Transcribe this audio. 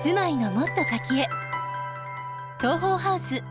住まいのもっと先へ。東方ハウス